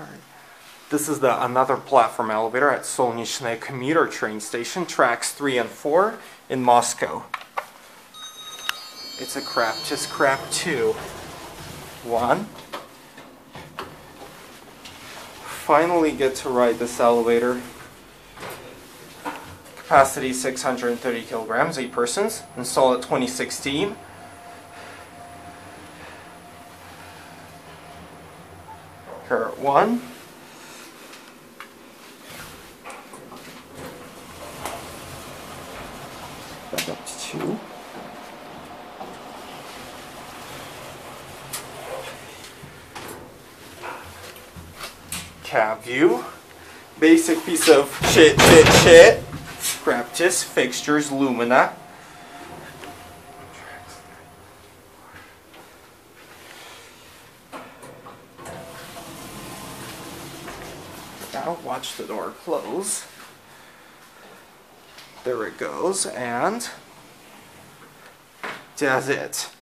Alright. This is the another platform elevator at Solnechny commuter train station, tracks 3 and 4 in Moscow. It's a crap, just crap 2. 1. Finally get to ride this elevator. Capacity 630 kilograms, 8 persons. Installed at 2016. Current 1. Back up to 2. Cab view. Basic piece of shit, shit, shit. Craptis, fixtures, lumina. Now watch the door close. There it goes, and that's it.